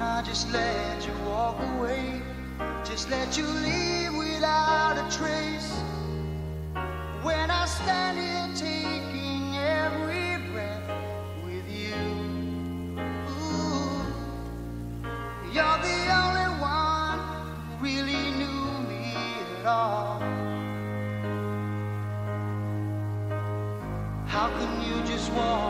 gonna just let you walk away. Just let you leave without a trace. When I stand here taking every breath with you, Ooh, you're the only one who really knew me at all. How can you just walk?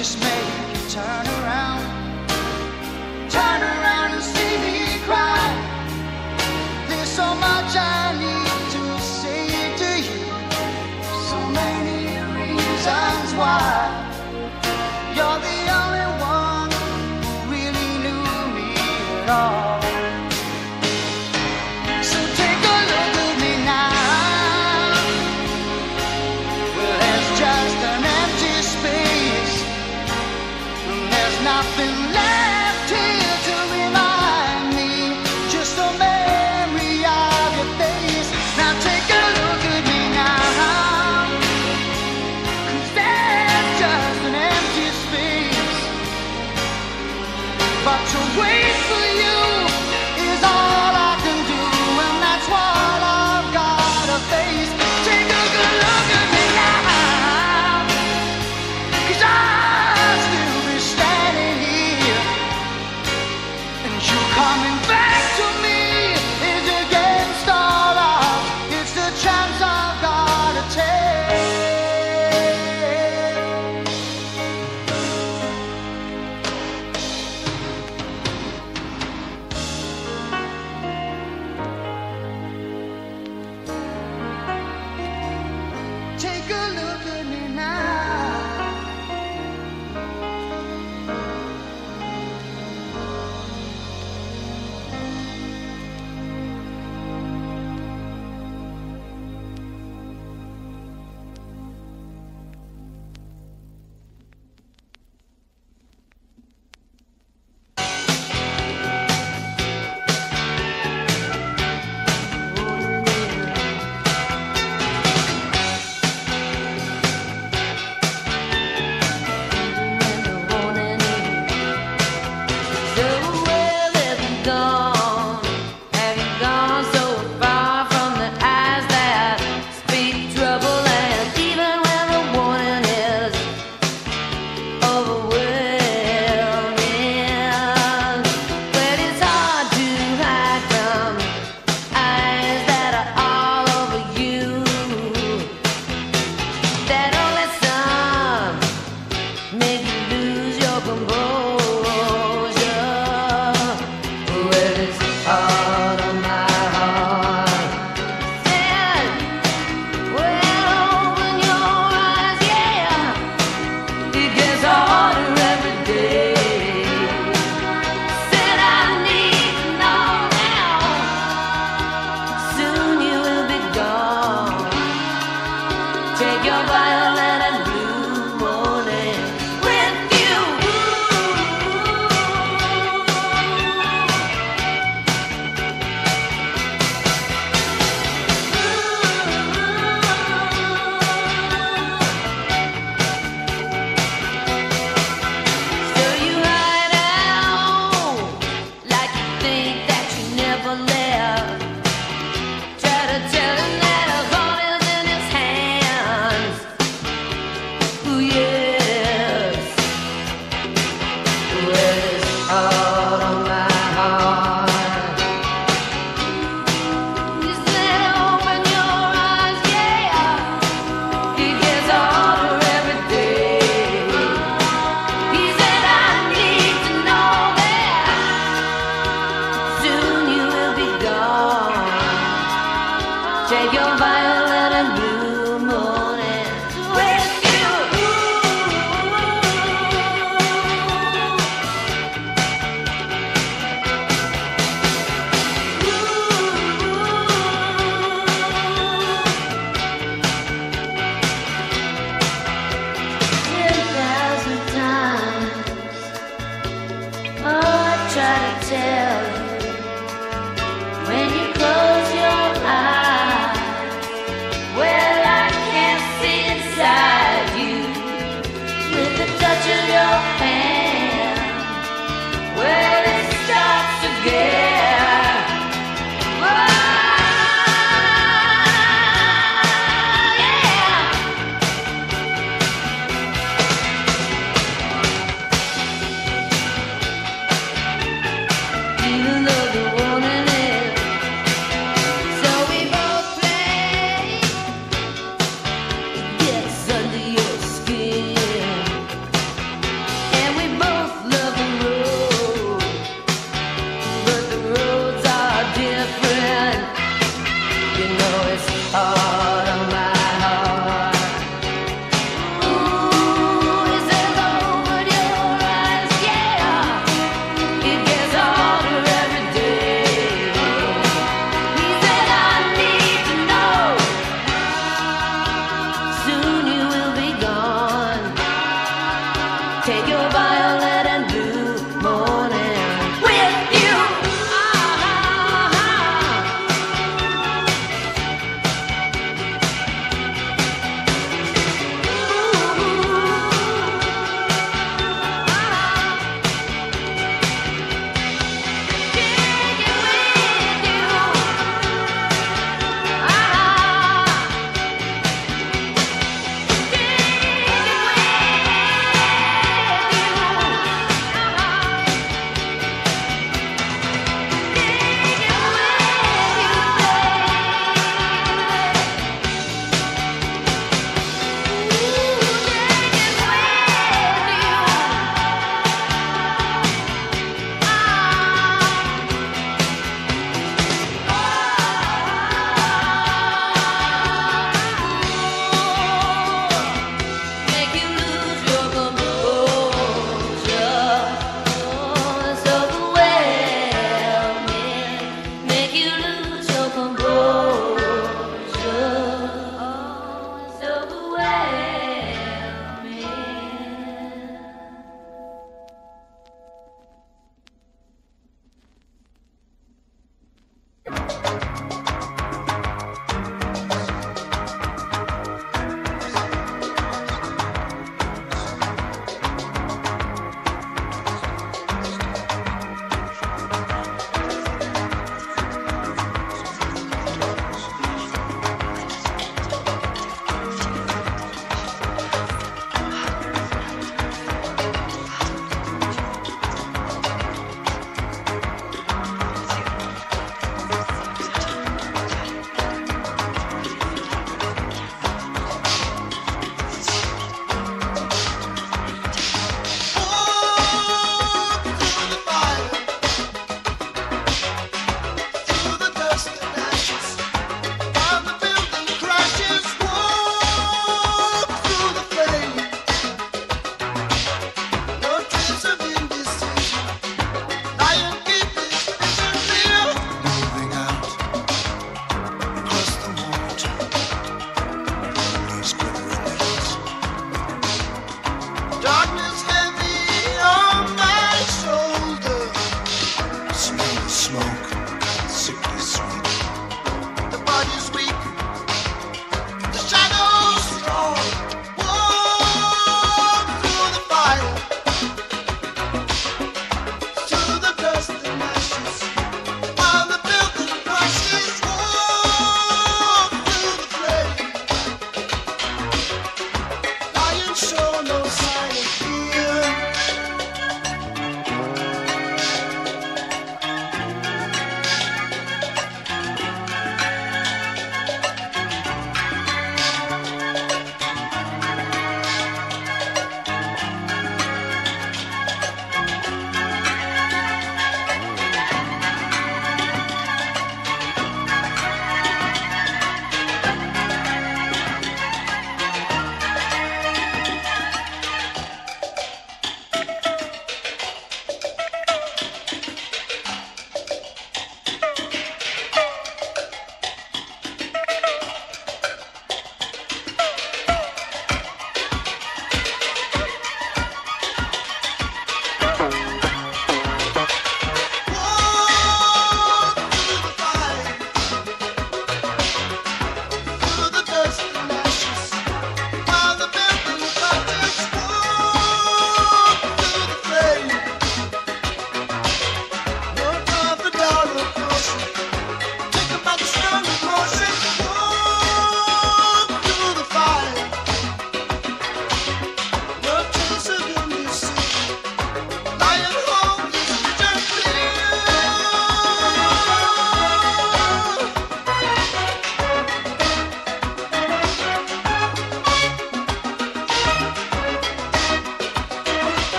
just make you turn around.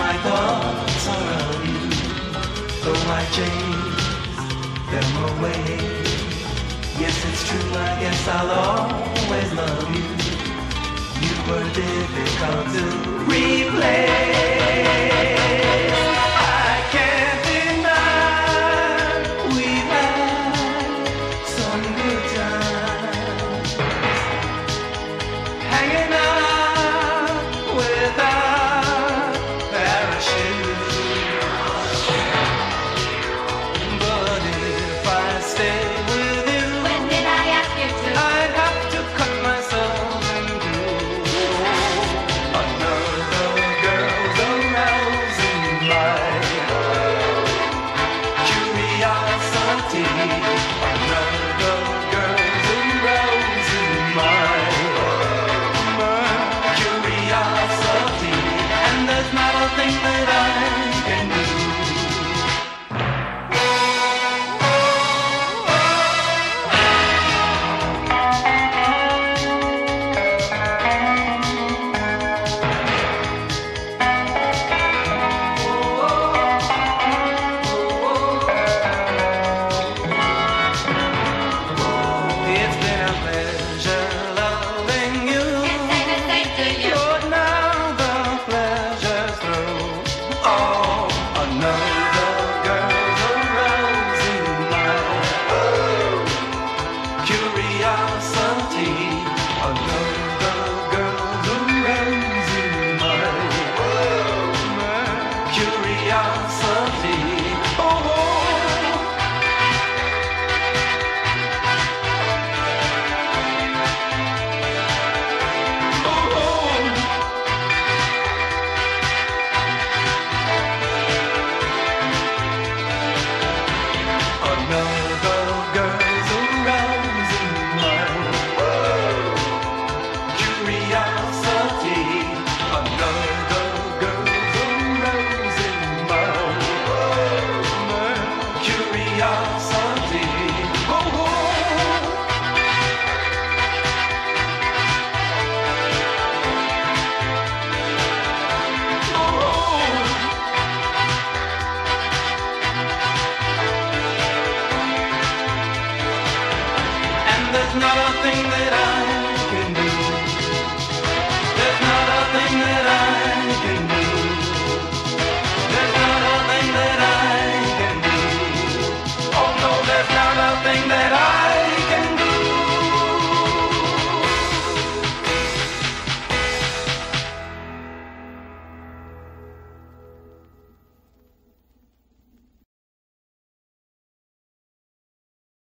My thoughts of you. Though I chase them away. Yes, it's true, I guess I'll always love you. You were difficult to replay.